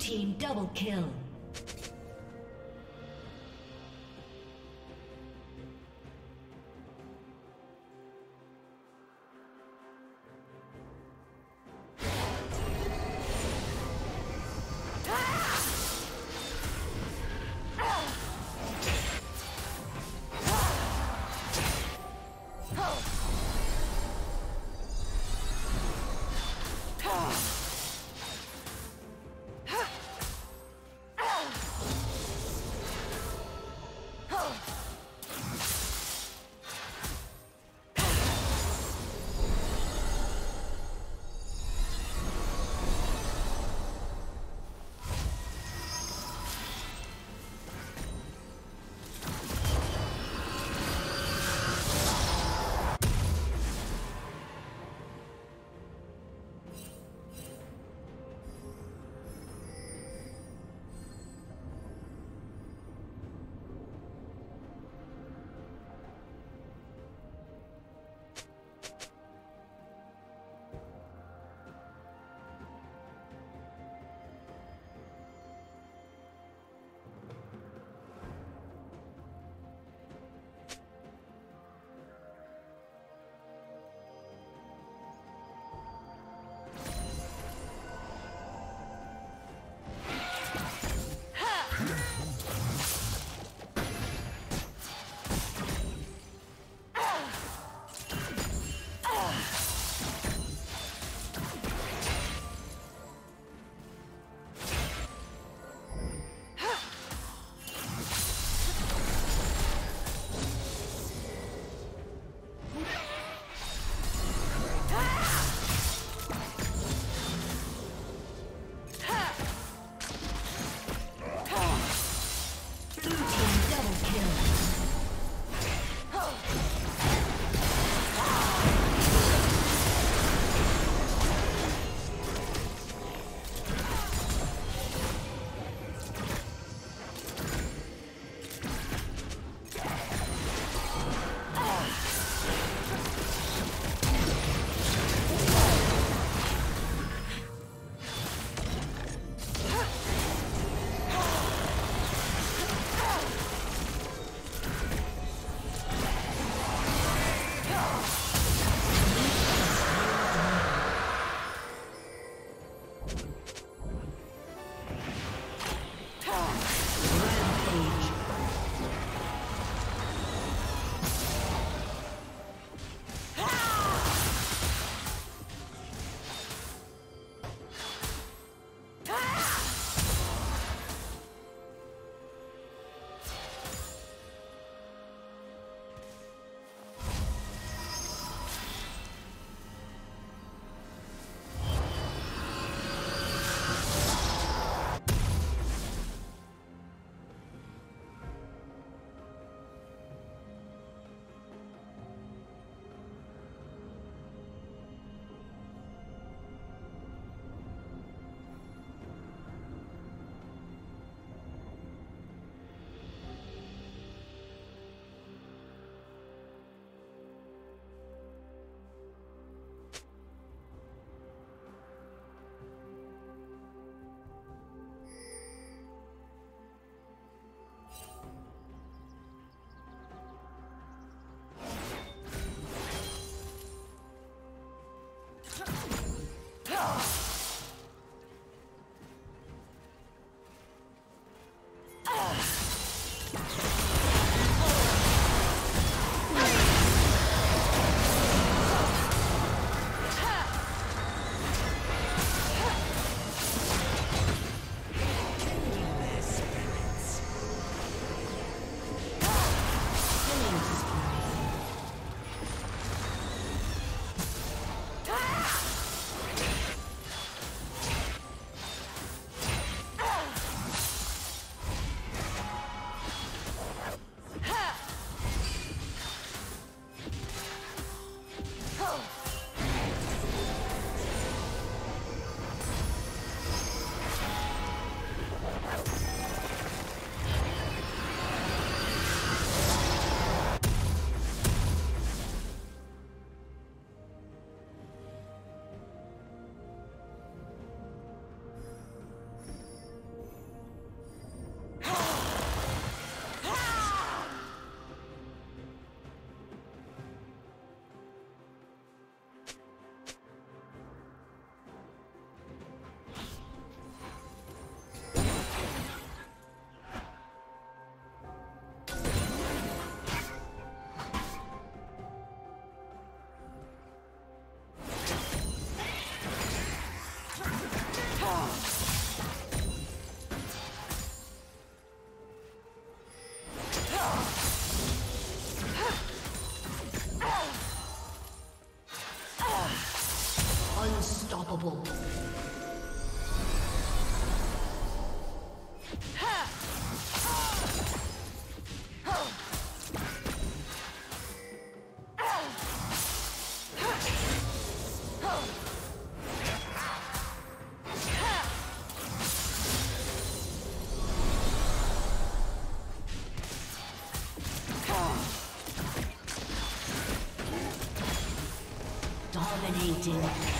team double kill. Dominating.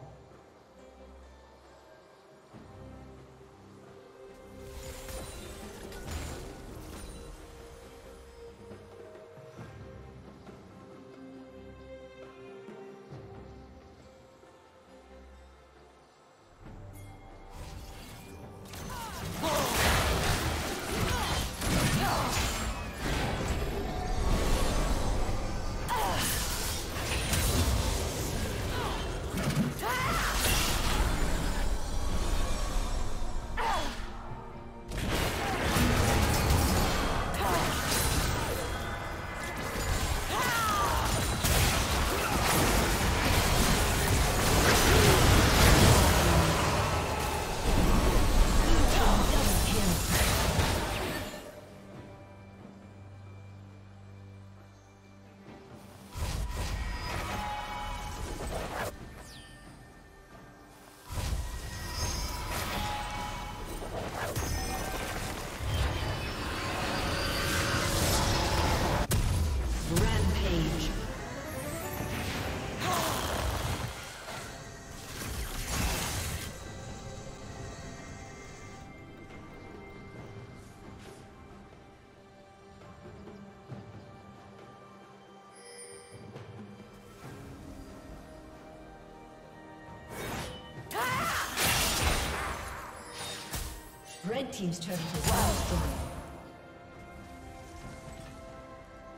Team's turret is destroyed.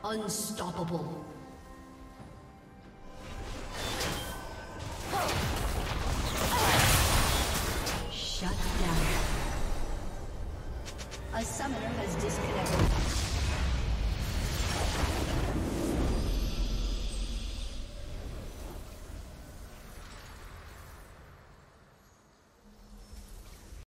Unstoppable.